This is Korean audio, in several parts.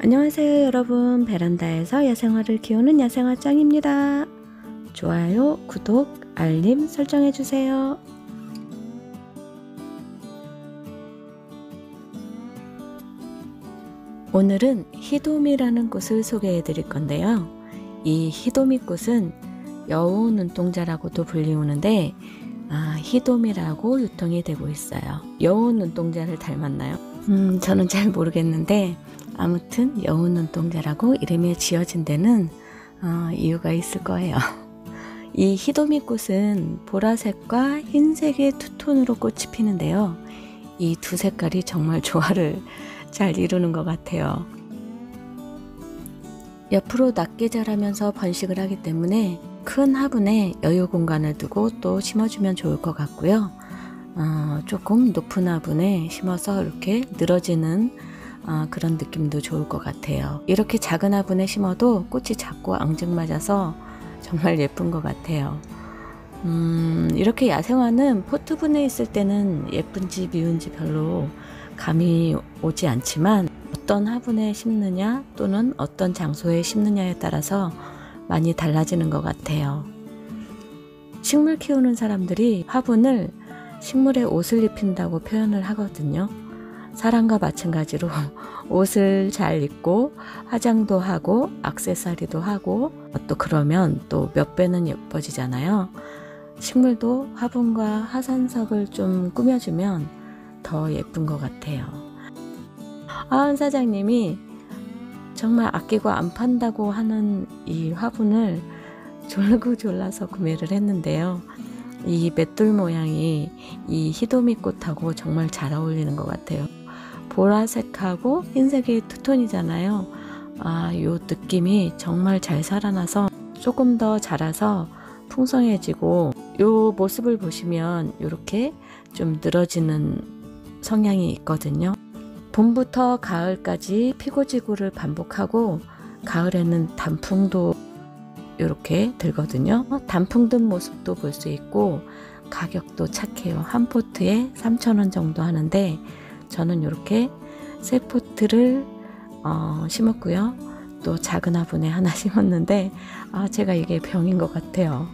안녕하세요 여러분. 베란다에서 야생화를 키우는 야생화 짱입니다. 좋아요 구독 알림 설정해 주세요. 오늘은 히도미라는 꽃을 소개해 드릴 건데요. 이 히도미 꽃은 여우 눈동자라고도 불리우는데 아, 히도미라고 유통이 되고 있어요. 여우 눈동자를 닮았나요? 음 저는 잘 모르겠는데 아무튼 여우 눈동자라고 이름이 지어진 데는 어, 이유가 있을 거예요. 이 히도미 꽃은 보라색과 흰색의 투톤으로 꽃이 피는데요. 이 두 색깔이 정말 조화를 잘 이루는 것 같아요. 옆으로 낮게 자라면서 번식을 하기 때문에 큰 화분에 여유 공간을 두고 또 심어주면 좋을 것 같고요. 어, 조금 높은 화분에 심어서 이렇게 늘어지는 아, 그런 느낌도 좋을 것 같아요. 이렇게 작은 화분에 심어도 꽃이 작고 앙증맞아서 정말 예쁜 것 같아요. 음, 이렇게 야생화는 포트분에 있을 때는 예쁜지 미운지 별로 감이 오지 않지만 어떤 화분에 심느냐 또는 어떤 장소에 심느냐에 따라서 많이 달라지는 것 같아요. 식물 키우는 사람들이 화분을 식물에 옷을 입힌다고 표현을 하거든요. 사람과 마찬가지로 옷을 잘 입고 화장도 하고 악세사리도 하고 또 그러면 또 몇 배는 예뻐지잖아요. 식물도 화분과 화산석을 좀 꾸며주면 더 예쁜 것 같아요. 아은 사장님이 정말 아끼고 안 판다고 하는 이 화분을 졸고 졸라서 구매를 했는데요. 이 맷돌 모양이 이 히도미 꽃하고 정말 잘 어울리는 것 같아요. 보라색하고 흰색이 투톤이잖아요. 아, 요 느낌이 정말 잘 살아나서 조금 더 자라서 풍성해지고 요 모습을 보시면 이렇게 좀 늘어지는 성향이 있거든요. 봄부터 가을까지 피고지구를 반복하고 가을에는 단풍도 이렇게 들거든요. 단풍 든 모습도 볼 수 있고 가격도 착해요. 한 포트에 3,000원 정도 하는데 저는 이렇게 세 포트를 어, 심었고요. 또 작은 화분에 하나 심었는데 아 제가 이게 병인 것 같아요.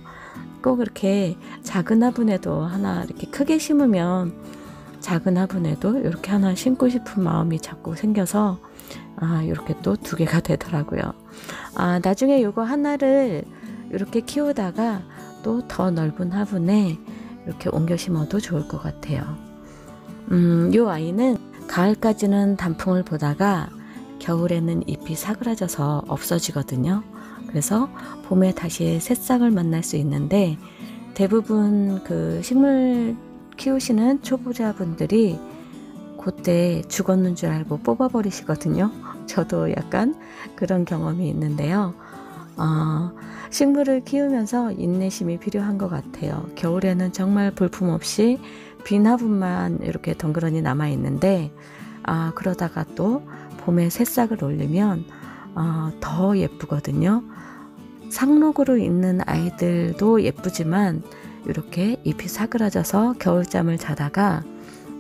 꼭 이렇게 작은 화분에도 하나 이렇게 크게 심으면 작은 화분에도 이렇게 하나 심고 싶은 마음이 자꾸 생겨서 아 이렇게 또 두 개가 되더라고요. 아 나중에 이거 하나를 이렇게 키우다가 또 더 넓은 화분에 이렇게 옮겨 심어도 좋을 것 같아요. 음, 요 아이는 가을까지는 단풍을 보다가 겨울에는 잎이 사그라져서 없어지거든요. 그래서 봄에 다시 새싹을 만날 수 있는데 대부분 그 식물 키우시는 초보자분들이 그때 죽었는 줄 알고 뽑아버리시거든요. 저도 약간 그런 경험이 있는데요. 어, 식물을 키우면서 인내심이 필요한 것 같아요. 겨울에는 정말 볼품없이 빈 화분만 이렇게 덩그러니 남아 있는데 아 그러다가 또 봄에 새싹을 올리면 아, 더 예쁘거든요. 상록으로 있는 아이들도 예쁘지만 이렇게 잎이 사그라져서 겨울잠을 자다가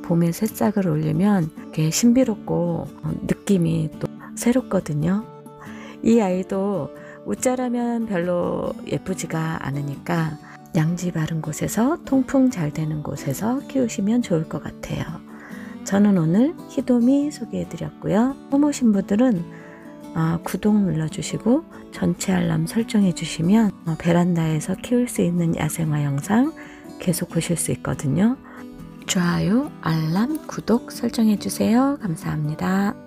봄에 새싹을 올리면 이렇게 신비롭고 느낌이 또 새롭거든요. 이 아이도 웃자라면 별로 예쁘지가 않으니까 양지 바른 곳에서 통풍 잘 되는 곳에서 키우시면 좋을 것 같아요. 저는 오늘 히도미 소개해 드렸고요. 처음 오신 분들은 아, 구독 눌러주시고 전체 알람 설정해 주시면 어, 베란다에서 키울 수 있는 야생화 영상 계속 보실 수 있거든요. 좋아요, 알람, 구독 설정해 주세요. 감사합니다.